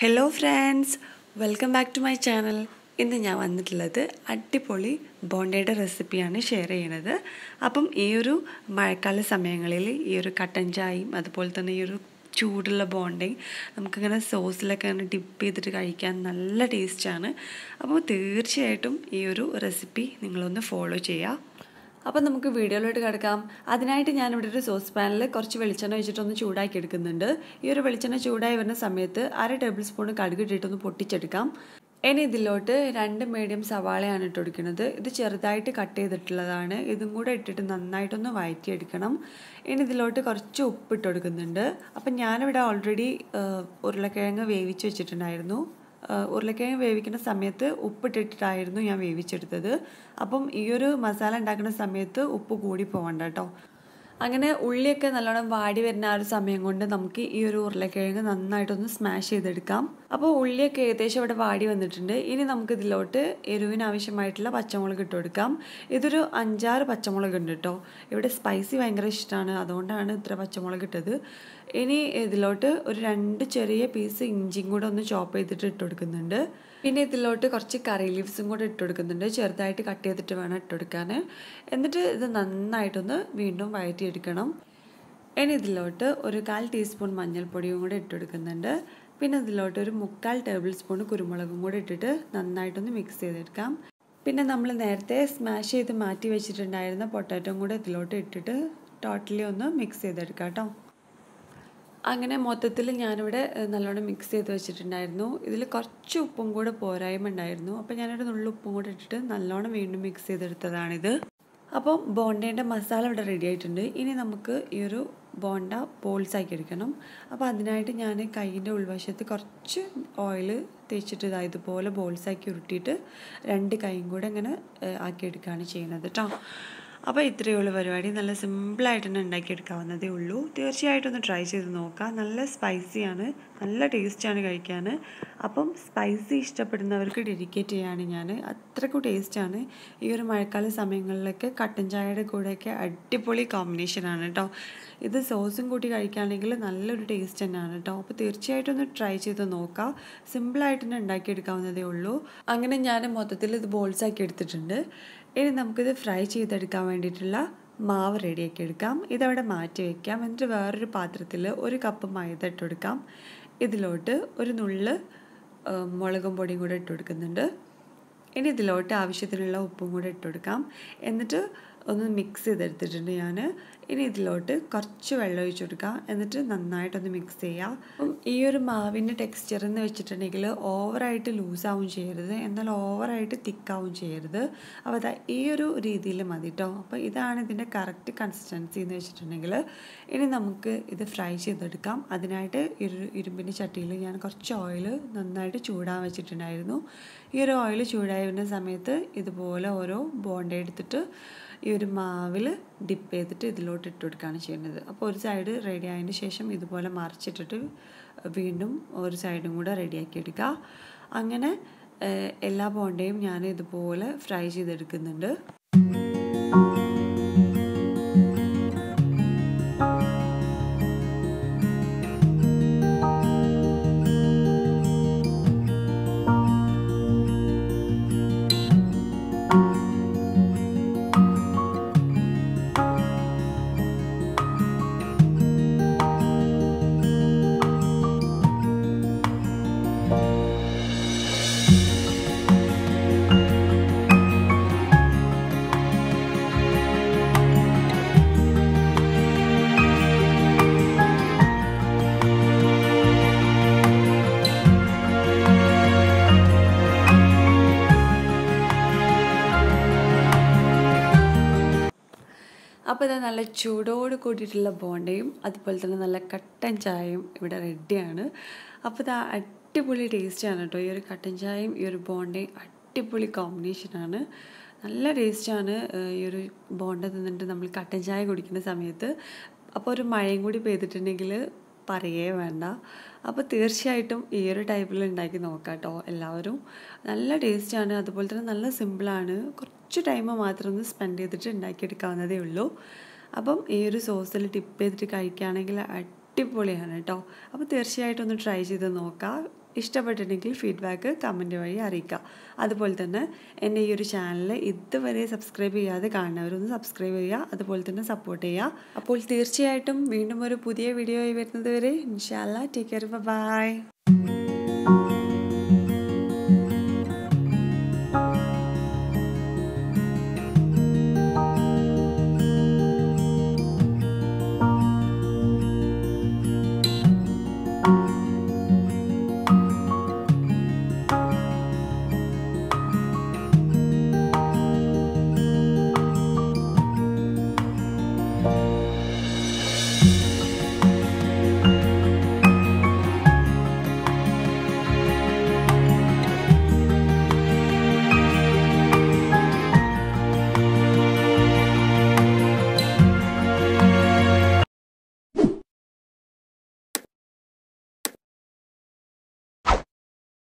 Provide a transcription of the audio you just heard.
Hello friends welcome back to my channel ഇന്ന് ഞാൻ വന്നിട്ടുള്ളത് അടിപൊളി ബോണ്ടയുടെ റെസിപ്പിയാണ് ഷെയർ ചെയ്യണത് അപ്പം ഈ ഒരു മഴക്കാല സമയങ്ങളിൽ ഈ ഒരു കട്ടൻ ചായയും അതുപോലെ തന്നെ ഈ ഒരു ചൂടുള്ള ബോണ്ടയും നമുക്കിങ്ങനെ സോസിലൊക്കെ അങ്ങനെ ഡിപ്പ് ചെയ്തിട്ട് കഴിക്കാൻ നല്ല ടേസ്റ്റാണ് അപ്പോൾ തീർച്ചയായിട്ടും ഈ ഒരു റെസിപ്പി നിങ്ങളൊന്ന് ഫോളോ ചെയ്യുക. അപ്പം നമുക്ക് വീഡിയോയിലോട്ട് കിടക്കാം. അതിനായിട്ട് ഞാനിവിടെ ഒരു സോസ് പാനിൽ കുറച്ച് വെളിച്ചെണ്ണ വെച്ചിട്ടൊന്ന് ചൂടാക്കി എടുക്കുന്നുണ്ട്. ഈ ഒരു വെളിച്ചെണ്ണ ചൂടായി വരുന്ന സമയത്ത് അര ടേബിൾ സ്പൂൺ കടുക് ഇട്ടിട്ടൊന്ന് പൊട്ടിച്ചെടുക്കാം. ഇനി ഇതിലോട്ട് രണ്ട് മീഡിയം സവാളയാണ് ഇട്ട് കൊടുക്കുന്നത്. ഇത് ചെറുതായിട്ട് കട്ട് ചെയ്തിട്ടുള്ളതാണ്. ഇതും കൂടെ ഇട്ടിട്ട് നന്നായിട്ടൊന്ന് വഴറ്റിയെടുക്കണം. ഇനി ഇതിലോട്ട് കുറച്ച് ഉപ്പ് ഇട്ട് കൊടുക്കുന്നുണ്ട്. അപ്പം ഞാനിവിടെ ഓൾറെഡി ഉരുളക്കിഴങ്ങ് വേവിച്ച് വെച്ചിട്ടുണ്ടായിരുന്നു. ഉരുളക്കിഴങ്ങ് വേവിക്കുന്ന സമയത്ത് ഉപ്പിട്ടിട്ടായിരുന്നു ഞാൻ വേവിച്ചെടുത്തത്. അപ്പം ഈ ഒരു മസാല ഉണ്ടാക്കുന്ന സമയത്ത് ഉപ്പ് കൂടി പോകണ്ട കേട്ടോ അങ്ങനെ ഉള്ളിയൊക്കെ നല്ലോണം വാടി വരുന്ന ആ ഒരു സമയം കൊണ്ട് നമുക്ക് ഈ ഒരു ഉരുളക്കിഴങ്ങ് നന്നായിട്ടൊന്ന് സ്മാഷ് ചെയ്തെടുക്കാം. അപ്പോൾ ഉള്ളിയൊക്കെ ഏകദേശം ഇവിടെ വാടി വന്നിട്ടുണ്ട്. ഇനി നമുക്കിതിലോട്ട് എരിവിന് ആവശ്യമായിട്ടുള്ള പച്ചമുളക് ഇട്ട് കൊടുക്കാം. ഇതൊരു അഞ്ചാറ് പച്ചമുളക് ഉണ്ട് കേട്ടോ. ഇവിടെ സ്പൈസി ഭയങ്കര ഇഷ്ടമാണ്. അതുകൊണ്ടാണ് ഇത്ര പച്ചമുളക് ഇട്ടത്. ഇനി ഇതിലോട്ട് ഒരു രണ്ട് ചെറിയ പീസ് ഇഞ്ചിയും കൂടെ ഒന്ന് ചോപ്പ് ചെയ്തിട്ട് ഇട്ട് കൊടുക്കുന്നുണ്ട്. പിന്നെ ഇതിലോട്ട് കുറച്ച് കറി ലീവ്സും കൂടെ ഇട്ട് കൊടുക്കുന്നുണ്ട്. ചെറുതായിട്ട് കട്ട് ചെയ്തിട്ട് വേണം ഇട്ട് കൊടുക്കാൻ എന്നിട്ട് ഇത് നന്നായിട്ടൊന്ന് വീണ്ടും വഴറ്റിയെടുക്കണം ഇനി ഇതിലോട്ട് ഒരു കാൽ ടീസ്പൂൺ മഞ്ഞൾപ്പൊടിയും കൂടെ ഇട്ടെടുക്കുന്നുണ്ട്. പിന്നെ ഇതിലോട്ട് ഒരു മുക്കാൽ ടേബിൾ സ്പൂൺ കുരുമുളകും കൂടെ ഇട്ടിട്ട് നന്നായിട്ടൊന്ന് മിക്സ് ചെയ്തെടുക്കാം. പിന്നെ നമ്മൾ നേരത്തെ സ്മാഷ് ചെയ്ത് മാറ്റി വെച്ചിട്ടുണ്ടായിരുന്ന പൊട്ടാറ്റോയും കൂടെ ഇതിലോട്ട് ഇട്ടിട്ട് ടോട്ടലി ഒന്ന് മിക്സ് ചെയ്തെടുക്കാം കേട്ടോ. അങ്ങനെ മൊത്തത്തിൽ ഞാനിവിടെ നല്ലോണം മിക്സ് ചെയ്ത് വെച്ചിട്ടുണ്ടായിരുന്നു. ഇതിൽ കുറച്ച് ഉപ്പും കൂടെ പോരായ്മ ഉണ്ടായിരുന്നു. അപ്പോൾ ഞാനൊരു നുള്ളു ഉപ്പും കൂടെ ഇട്ടിട്ട് നല്ലോണം വീണ്ടും മിക്സ് ചെയ്തെടുത്തതാണിത്. അപ്പോൾ ബോണ്ടേന്റെ മസാല ഇവിടെ റെഡി ആയിട്ടുണ്ട്. ഇനി നമുക്ക് ഈ ഒരു ബോണ്ട ബോൾസ് ആക്കി എടുക്കണം. അപ്പോൾ അതിനായിട്ട് ഞാൻ കൈയിന്റെ ഉൾവശത്ത് കുറച്ച് ഓയിൽ തേച്ചിട്ട് ഇതാ ഇതുപോലെ ബോൾസ് ആക്കി ഉരുട്ടിയിട്ട് രണ്ട് കൈയും കൂടെ ഇങ്ങനെ ആക്കിയെടുക്കുകയാണ് ചെയ്യുന്നത് കേട്ടോ അപ്പോൾ ഇത്രയേ ഉള്ളൂ പരിപാടി. നല്ല സിമ്പിളായിട്ട് തന്നെ ഉണ്ടാക്കിയെടുക്കാവുന്നതേ ഉള്ളൂ. തീർച്ചയായിട്ടും ഒന്ന് ട്രൈ ചെയ്ത് നോക്കാം. നല്ല സ്പൈസിയാണ് നല്ല ടേസ്റ്റാണ് കഴിക്കാൻ. അപ്പം സ്പൈസി ഇഷ്ടപ്പെടുന്നവർക്ക് ഡെഡിക്കേറ്റ് ചെയ്യാണ് ഞാൻ അത്രയ്ക്കും ടേസ്റ്റാണ് ഈ ഒരു മഴക്കാല സമയങ്ങളിലൊക്കെ കട്ടൻ ചായയുടെ കൂടെയൊക്കെ അടിപൊളി കോമ്പിനേഷനാണ് കേട്ടോ ഇത് സോസും കൂട്ടി കഴിക്കുകയാണെങ്കിൽ നല്ലൊരു ടേസ്റ്റ് തന്നെയാണ് കേട്ടോ അപ്പോൾ തീർച്ചയായിട്ടും ഒന്ന് ട്രൈ ചെയ്ത് നോക്കാം. സിമ്പിളായിട്ട് തന്നെ ഉണ്ടാക്കിയെടുക്കാവുന്നതേ ഉള്ളൂ. അങ്ങനെ ഞാൻ മൊത്തത്തിൽ ഇത് ബോൾസാക്കി എടുത്തിട്ടുണ്ട്. ഇനി നമുക്കിത് ഫ്രൈ ചെയ്തെടുക്കാൻ വേണ്ടിയിട്ടുള്ള മാവ് റെഡിയാക്കി എടുക്കാം. ഇതവിടെ മാറ്റി വയ്ക്കാം എന്നിട്ട് വേറൊരു പാത്രത്തിൽ ഒരു കപ്പ് മൈദ ഇട്ട് കൊടുക്കാം. ഇതിലോട്ട് ഒരു നുള്ള് മുളകും പൊടിയും കൂടെ ഇട്ട് കൊടുക്കുന്നുണ്ട്. ഇനി ഇതിലോട്ട് ആവശ്യത്തിനുള്ള ഉപ്പും കൂടെ ഇട്ട് കൊടുക്കാം. എന്നിട്ട് ഒന്ന് മിക്സ് ചെയ്തെടുത്തിട്ടുണ്ട് ഞാൻ ഇനി ഇതിലോട്ട് കുറച്ച് വെള്ളം ഒഴിച്ചു കൊടുക്കുക എന്നിട്ട് നന്നായിട്ടൊന്ന് മിക്സ് ചെയ്യുക അപ്പം ഈ ഒരു മാവിന്റെ ടെക്സ്ചർ എന്ന് വെച്ചിട്ടുണ്ടെങ്കിൽ ഓവറായിട്ട് ലൂസാവും ചെയ്യരുത്. എന്നാൽ ഓവറായിട്ട് തിക്കാവും ചെയ്യരുത്. അപ്പോൾ അതാ ഈ ഒരു രീതിയിൽ മതി കേട്ടോ അപ്പോൾ ഇതാണ് ഇതിന്റെ കറക്റ്റ് കൺസിസ്റ്റൻസി എന്ന് വെച്ചിട്ടുണ്ടെങ്കിൽ ഇനി നമുക്ക് ഇത് ഫ്രൈ ചെയ്തെടുക്കാം. അതിനായിട്ട് ഇരു ഇരുമ്പിന്റെ ചട്ടിയിൽ ഞാൻ കുറച്ച് ഓയിൽ നന്നായിട്ട് ചൂടാൻ വെച്ചിട്ടുണ്ടായിരുന്നു. ഈ ഒരു ഓയിൽ ചൂടായി വരുന്ന സമയത്ത് ഇതുപോലെ ഓരോ ബോണ്ട എടുത്തിട്ട് ഈ ഒരു മാവിൽ ഡിപ്പ് ചെയ്തിട്ട് ഇതിലോട്ട് ഇട്ട് കൊടുക്കുകയാണ് ചെയ്യുന്നത്. അപ്പോൾ ഒരു സൈഡ് റെഡി ആയതിന് ശേഷം ഇതുപോലെ മറിച്ചിട്ടിട്ട് വീണ്ടും ഒരു സൈഡും കൂടെ റെഡിയാക്കി എടുക്കുക. അങ്ങനെ എല്ലാ ബോണ്ടയും ഞാൻ ഇതുപോലെ ഫ്രൈ ചെയ്തെടുക്കുന്നുണ്ട്. അപ്പോൾ ഇതാ നല്ല ചൂടോട് കൂടിയിട്ടുള്ള ബോണ്ടയും അതുപോലെ തന്നെ നല്ല കട്ടൻ ചായയും ഇവിടെ റെഡിയാണ് അപ്പോൾ ഇതാ അടിപൊളി ടേസ്റ്റാണ് കേട്ടോ ഈ ഒരു കട്ടൻ ചായയും ഈ ഒരു ബോണ്ടയും അടിപൊളി കോമ്പിനേഷനാണ് നല്ല ടേസ്റ്റാണ് ഈ ഒരു ബോണ്ട തിന്നിട്ട് നമ്മൾ കട്ടൻ ചായ കുടിക്കുന്ന സമയത്ത്. അപ്പോൾ ഒരു മഴയും കൂടി പെയ്തിട്ടുണ്ടെങ്കിൽ പറയേ വേണ്ട. അപ്പോൾ തീർച്ചയായിട്ടും ഈ ഒരു ടൈപ്പിൽ ഉണ്ടാക്കി നോക്കാം കേട്ടോ എല്ലാവരും. നല്ല ടേസ്റ്റാണ് അതുപോലെ തന്നെ നല്ല സിമ്പിളാണ് കുറച്ച് ടൈം മാത്രം ഒന്ന് സ്പെൻഡ് ചെയ്തിട്ട് ഉണ്ടാക്കിയെടുക്കാവുന്നതേ ഉള്ളൂ. അപ്പം ഈ ഒരു സോസിൽ ടിപ്പ് ചെയ്തിട്ട് കഴിക്കുകയാണെങ്കിൽ അടിപൊളിയാണ് കേട്ടോ അപ്പോൾ തീർച്ചയായിട്ടും ഒന്ന് ട്രൈ ചെയ്ത് നോക്കാം. ഇഷ്ടപ്പെട്ടിട്ടുണ്ടെങ്കിൽ ഫീഡ്ബാക്ക് കമന്റ് വഴി അറിയിക്കുക അതുപോലെ തന്നെ എന്റെ ഈ ഒരു ചാനൽ ഇതുവരെ സബ്സ്ക്രൈബ് ചെയ്യാതെ കാണുന്നവരൊന്ന് സബ്സ്ക്രൈബ് ചെയ്യുക അതുപോലെ തന്നെ സപ്പോർട്ട് ചെയ്യുക അപ്പോൾ തീർച്ചയായിട്ടും വീണ്ടും ഒരു പുതിയ വീഡിയോ ആയി വരുന്നത് വരെ ഇൻഷാല്ല ടേക്ക് കെയർ ബൈ